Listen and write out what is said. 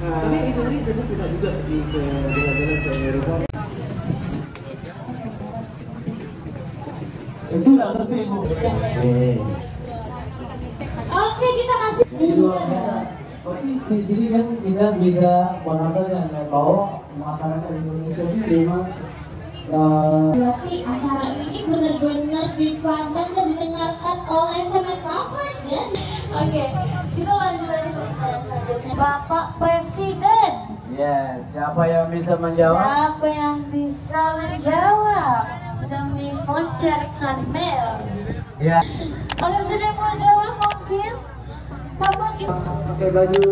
Nah tapi itu tadi saya pernah juga pergi ke jalan-jalan ke Eropa. Itu lah Eh. Oke, kita kasih. Oh, di sini kan kita bisa merasakan bahwa masyarakat Indonesia ini memang uh, Berarti acara ini benar-benar dipandang dan didengarkan oleh lovers ya. Oke, kita lanjut lagi ke selanjutnya. Bapak Yes, siapa yang bisa menjawab? siapa yang bisa menjawab demi voucher Karmel? Ya, Oke, sudah mau jawab mungkin? Kapan itu? pakai baju.